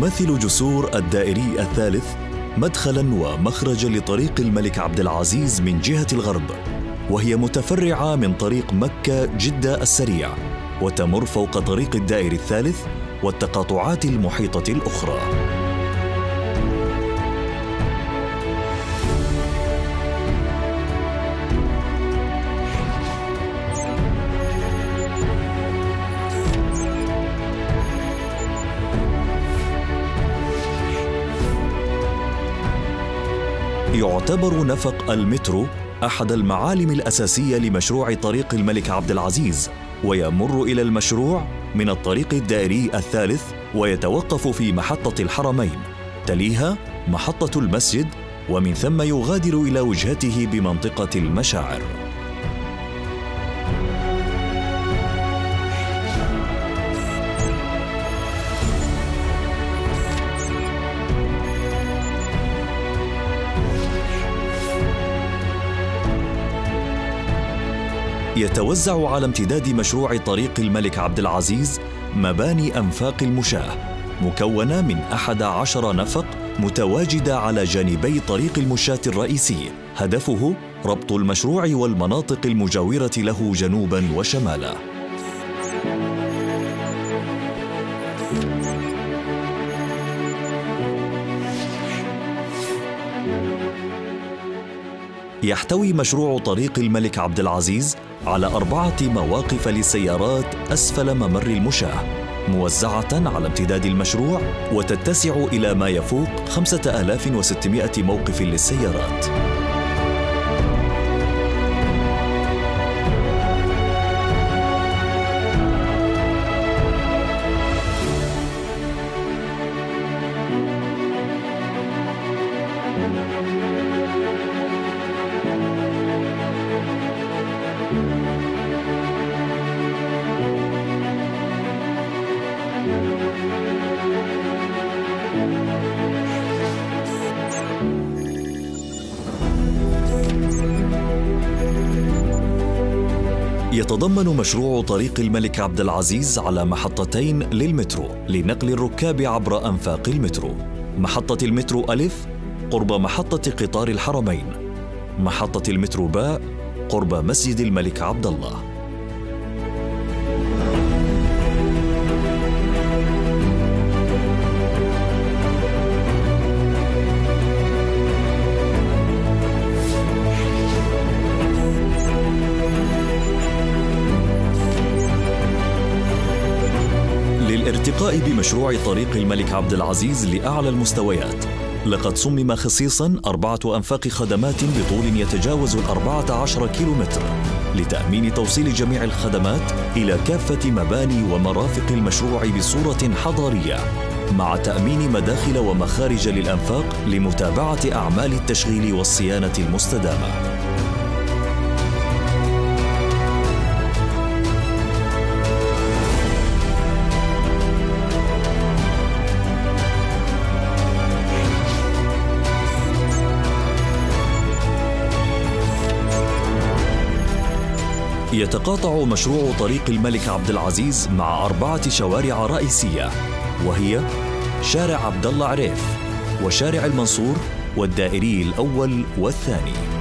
تمثل جسور الدائري الثالث مدخلا ومخرجا لطريق الملك عبد العزيز من جهة الغرب وهي متفرعة من طريق مكة جدة السريع وتمر فوق طريق الدائري الثالث والتقاطعات المحيطة الأخرى. يعتبر نفق المترو أحد المعالم الأساسية لمشروع طريق الملك عبد العزيز ويمر إلى المشروع من الطريق الدائري الثالث ويتوقف في محطة الحرمين. تليها محطة المسجد ومن ثم يغادر إلى وجهته بمنطقة المشاعر. يتوزع على امتداد مشروع طريق الملك عبد العزيز مباني أنفاق المشاة مكونة من أحد عشر نفق متواجدة على جانبي طريق المشاة الرئيسي. هدفه ربط المشروع والمناطق المجاورة له جنوبا وشمالا. يحتوي مشروع طريق الملك عبد العزيز على أربعة مواقف للسيارات أسفل ممر المشاة موزعة على امتداد المشروع وتتسع إلى ما يفوق 5600 موقف للسيارات. يتضمن مشروع طريق الملك عبد العزيز على محطتين للمترو لنقل الركاب عبر أنفاق المترو. محطة المترو ألف قرب محطة قطار الحرمين. محطة المترو باء قرب مسجد الملك عبد الله. للارتقاء بمشروع طريق الملك عبد العزيز لأعلى المستويات. لقد صمم خصيصا أربعة أنفاق خدمات بطول يتجاوز الأربعة عشر كيلومتر لتأمين توصيل جميع الخدمات إلى كافة مباني ومرافق المشروع بصورة حضارية مع تأمين مداخل ومخارج للأنفاق لمتابعة أعمال التشغيل والصيانة المستدامة. يتقاطع مشروع طريق الملك عبد العزيز مع أربعة شوارع رئيسية وهي شارع عبد الله عريف وشارع المنصور والدائري الأول والثاني.